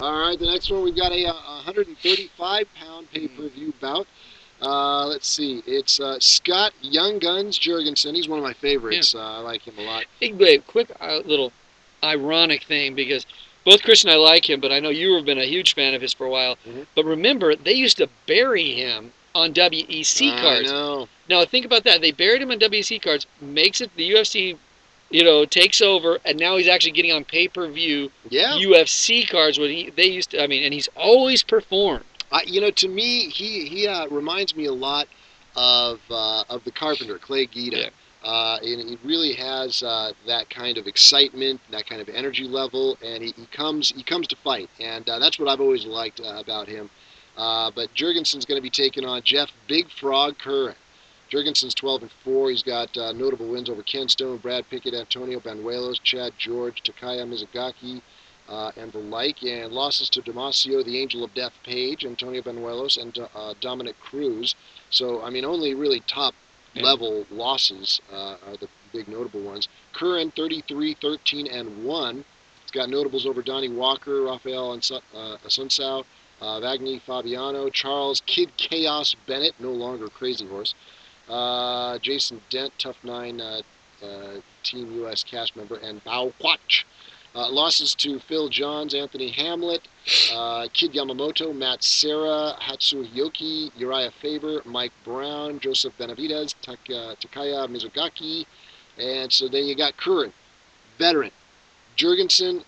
All right, the next one we've got a, uh 135 pound pay per view bout. Uh, let's see, it's uh, Scott Young Guns Jorgensen. He's one of my favorites. Uh, I like him a lot. Hey, wait, quick uh, little ironic thing because both Chris and I like him, but I know you have been a huge fan of his for a while. Mhm. But remember, they used to bury him on WEC I cards. know. Now think about that. They buried him on WEC cards, makes it the UFC, you know, takes over, and now he's actually getting on pay per view Yeah. UFC cards. When he they used to, I mean, and he's always performed. I, you know, to me, he he uh, reminds me a lot of uh, of the Carpenter, Clay Guida. Yeah. Uh, and he really has uh, that kind of excitement, that kind of energy level, and he, he comes he comes to fight, and uh, that's what I've always liked uh, about him. Uh, but Jorgensen's going to be taking on Jeff Big Frog Curran. Jorgensen's 12 and 4. He's got uh, notable wins over Ken Stone, Brad Pickett, Antonio Banuelos, Chad George, Takaya Mizugaki, uh, and the like, and losses to Damacio, the Angel of Death Page, Antonio Banuelos, and uh, Dominick Cruz. So, I mean, only really top Yeah. level losses uh, are the big notable ones. Curran 33, 13, and 1. He's got notables over Donnie Walker, Rafael uh, Assunção, uh, Wagnney Fabiano, Charles Kid Chaos Bennett, no longer Crazy Horse, uh, Jason Dent, Tough Nine uh, uh, Team US cast member, and Bao Quach. Uh, losses to Phil Johns, Anthony Hamlet, uh, Kid Yamamoto, Matt Serra, Hatsu Hioki, Urijah Faber, Mike Brown, Joseph Benavidez, Tak- uh, Takaya Mizugaki, and so then you got Curran, veteran. Jorgensen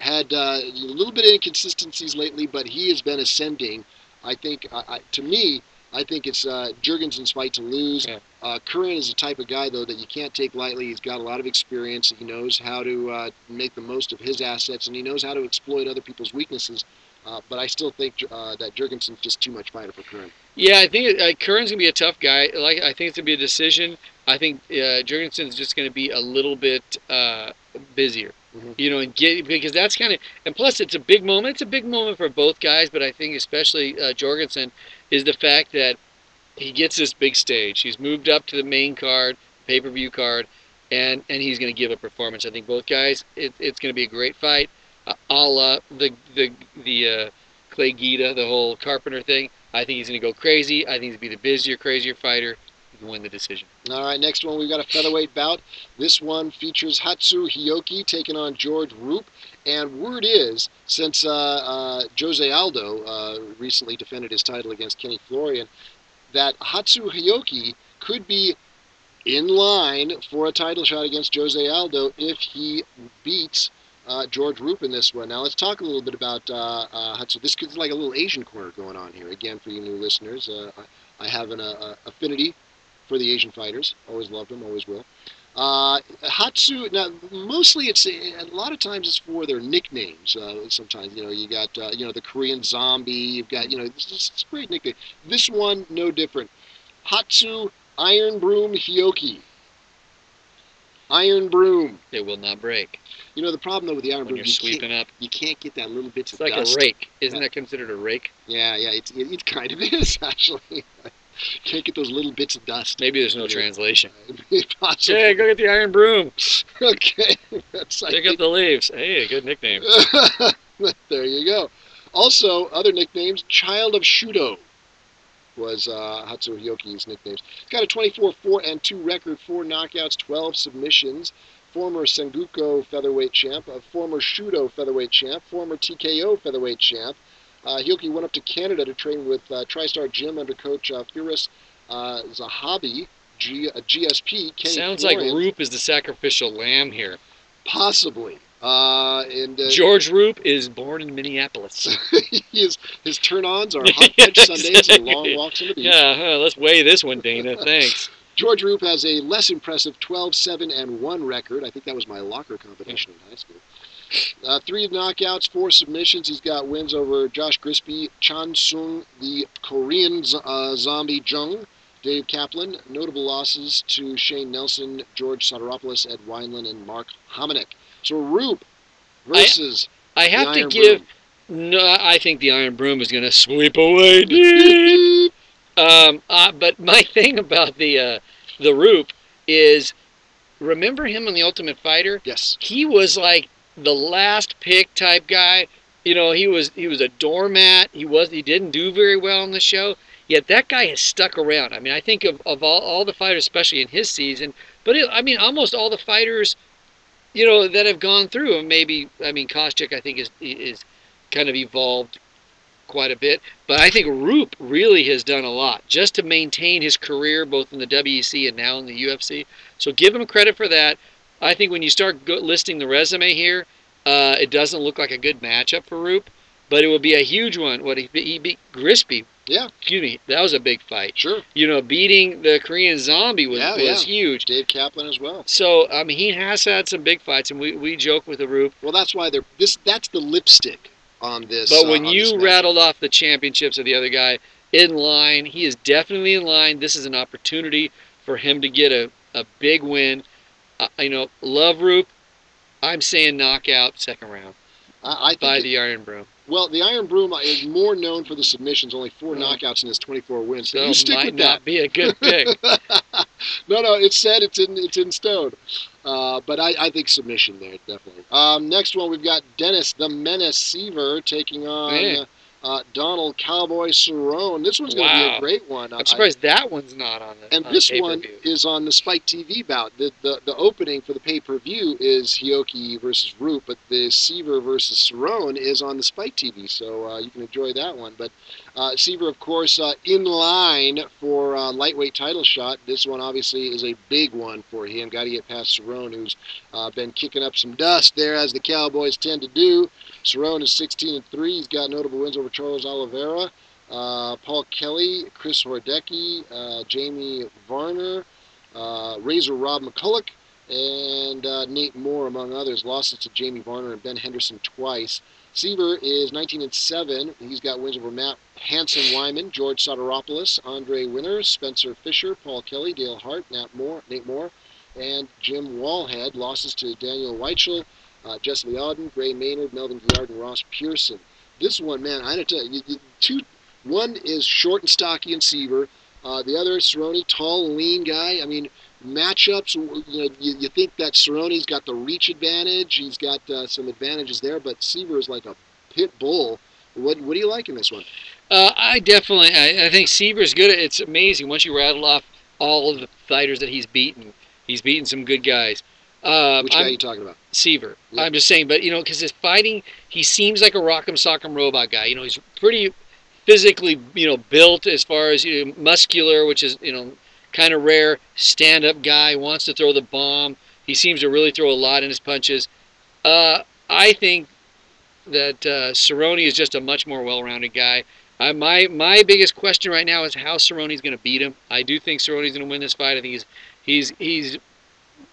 had uh, a little bit of inconsistencies lately, but he has been ascending. I think, I, to me, I think it's uh, Jorgensen's fight to lose. Yeah. Uh, Curran is the type of guy, though, that you can't take lightly. He's got a lot of experience. He knows how to uh, make the most of his assets, and he knows how to exploit other people's weaknesses. Uh, but I still think uh, that Jorgensen's just too much fighter for Curran. Yeah, I think uh, Curran's gonna be a tough guy. Like I think it's gonna be a decision. I think uh, Jorgensen's just gonna be a little bit uh, busier. Mhm. You know, and get because that's kind of and plus it's a big moment. It's a big moment for both guys, but I think especially uh, Jorgensen is the fact that he gets this big stage. He's moved up to the main card, pay per view card, and and he's going to give a performance. I think both guys. It, it's going to be a great fight. Uh, a la the the the uh, Clay Guida, the whole Carpenter thing. I think he's going to go crazy. I think he's going to be the busier, crazier fighter. Can win the decision. All right, next one we've got a featherweight bout. This one features Hatsu Hioki taking on George Roop. And word is, since uh, uh, Jose Aldo uh, recently defended his title against Kenny Florian, that Hatsu Hioki could be in line for a title shot against Jose Aldo if he beats uh, George Roop in this one. Now let's talk a little bit about uh, uh, Hatsu. This is like a little Asian corner going on here. Again, for you new listeners, uh, I I have an uh, affinity for the Asian fighters. Always loved them, always will. Uh, Hatsu. Now, mostly it's a lot of times it's for their nicknames. Uh, sometimes you know you got uh, you know the Korean Zombie. You've got you know it's, it's a great nickname. This one no different. Hatsu Iron Broom Hioki. Iron Broom. It will not break You know the problem though with the Iron when Broom, you're you can't, sweeping up. you can't get that little bits It's of like dust. a rake. Isn't that considered a rake? Yeah, yeah, it's, it, it kind of is actually. Can't get those little bits of dust. Maybe there's no Yeah. translation. Possible. Hey, go get the iron broom. Okay, that's I Pick up the leaves. Hey, good nickname. there you go. Also, other nicknames: Child of Shooto was uh, Hatsu Hioki's nicknames. Got a 24-4 and 2 record, four knockouts, 12 submissions. Former Sengoku featherweight champ, a former Shooto featherweight champ, former TKO featherweight champ. Uh, Hioki went up to Canada to train with uh, TriStar Gym under coach uh, Firas uh, Zahabi, G- uh, GSP. Kenny Sounds like Florian. Roop is the sacrificial lamb here. Possibly. Uh, and uh, George Roop is born in Minneapolis. his his turn-ons are hot fudge Sundays and long walks on the beach. Yeah, huh, let's weigh this one, Dana. Thanks. George Roop has a less impressive 12-7 and 1 record. I think that was my locker combination in high school. Uh, three knockouts, four submissions. He's got wins over Josh Grispi, Chan Sung, the Korean uh, zombie Jung, Dave Kaplan. Notable losses to Shane Nelson, George Soteropoulos, Ed Wineland, and Mark Hominick. So Roop versus I the have to give. Broom. No, I think the Iron Broom is going to sweep away. um, uh, but my thing about the uh, the Roop is, remember him on the Ultimate Fighter? Yes. He was like the last pick type guy. You know, he was he was a doormat. He was he didn't do very well on the show. Yet that guy has stuck around. I mean, I think of, of all, all the fighters, especially in his season, but it, I mean, almost all the fighters, you know, that have gone through. And maybe I mean, Koscheck, I think is is kind of evolved quite a bit. But I think Roop really has done a lot just to maintain his career both in the WEC and now in the UFC. So give him credit for that. I think when you start listing the resume here, uh, it doesn't look like a good matchup for Roop, but it will be a huge one. What he, he beat Grispi. Yeah. Excuse me. That was a big fight. Sure. You know, beating the Korean Zombie was, Yeah, was yeah. huge. Dave Kaplan as well. So I mean, he has had some big fights, and we, we joke with the Roop. Well, that's why they're this. That's the lipstick on this. But uh, when on you rattled off the championships of the other guy in line, he is definitely in line. This is an opportunity for him to get a, a big win. Uh, you know, Love Roop, I'm saying knockout second round I, I think by it- the Iron Broom. well, the Iron Broom is more known for the submissions. Only four Oh. knockouts in his 24 wins. So you stick might with not that. be a good pick. no, no, it's said it's in it's in stone. Uh, but I, I think submission there definitely. Um, next one we've got Dennis the Menace Siver taking on. Uh, Donald Cowboy Cerrone. This one's going to be a great one. I- I'm surprised that one's not on the and on this one is on the Spike TV bout. The, the the opening for the pay per view is Hioki versus Roop, but the Siver versus Cerrone is on the Spike TV, so uh, you can enjoy that one. But uh, Siver, of course, uh, in line for uh, lightweight title shot. This one obviously is a big one for him. Got to get past Cerrone, who's uh, been kicking up some dust there, as the Cowboys tend to do. Cerrone is 16 and three. He's got notable wins over Charles Oliveira. Uh, Paul Kelly, Chris Horodecki, uh, Jamie Varner, uh, Razor Rob McCullough, and Nate Moore, among others. Losses to Jamie Varner and Ben Henderson twice. Siver is 19 and 7. He's got wins over Matt Hanson Wiman, George Soteropoulos, Andre Winner, Spencer Fisher, Paul Kelly, Dale Hart, Nat Moore, Nate Mohr, and Jim Wallhead. Losses to Daniel Weichel, uh, Jess Liaudin, Gray Maynard, Melvin Guillard, and Ross Pearson. This one, man, I don't tell you, you, two. One is short and stocky and Siver. Uh, the other, is Cerrone, tall lean guy. I mean, matchups. You know, you, you think that Cerrone's got the reach advantage. He's got uh, some advantages there, but Siver is like a pit bull. What What do you like in this one? Uh, I definitely, I, I think Siver's good. It's amazing once you rattle off all of the fighters that he's beaten. He's beaten some good guys. Um, Which guy I'm- are you talking about? Siver. I'm just saying, but you know, because his fighting, he seems like a rock'em sock'em robot guy. You know, he's pretty physically, you know, built as far as you know, muscular, which is you know kind of rare. Stand-up guy wants to throw the bomb. He seems to really throw a lot in his punches. Uh, I think that uh, Cerrone is just a much more well-rounded guy. Uh, my my biggest question right now is how Cerrone's going to beat him. I do think Cerrone's going to win this fight. I think he's he's he's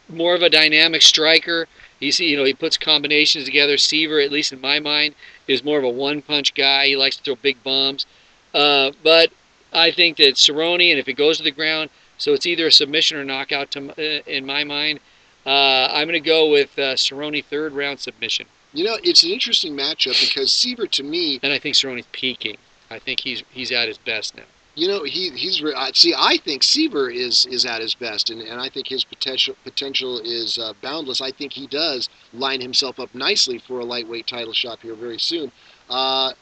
more of a dynamic striker. You see, you know, he puts combinations together. Siver, at least in my mind, is more of a one-punch guy. He likes to throw big bombs. Uh, but I think that Cerrone, and if it goes to the ground, so it's either a submission or knockout. To, uh, in my mind, uh, I'm going to go with uh, Cerrone third round submission, You know, it's an interesting matchup because Siver, to me, and I think Cerrone's peaking. I think he's he's at his best now. You know, he he's see. I think Siver is is at his best, and, and I think his potential potential is uh, boundless. I think he does line himself up nicely for a lightweight title shot here very soon. Uh,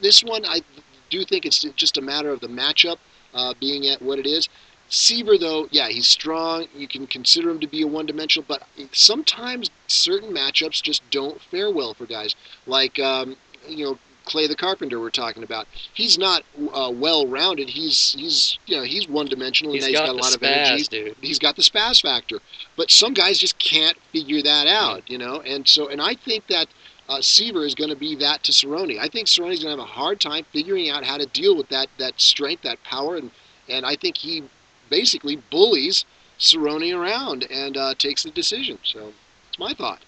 this one, I do think it's just a matter of the matchup uh, being at what it is. Siver, though, yeah, he's strong. You can consider him to be a one-dimensional, but sometimes certain matchups just don't fare well for guys. Like, um, you know, Clay the Carpenter we're talking about. He's not uh, well-rounded. He's he's you know he's one-dimensional. He's he's got a the lot of spaz, energy dude. he's got the spaz factor. But some guys just can't figure that out, you know. And so, and I think that uh, Siver is going to be that to Cerrone. I think Cerrone's going to have a hard time figuring out how to deal with that that strength, that power, and and I think he basically bullies Cerrone around and uh, takes the decision. So, it's my thought.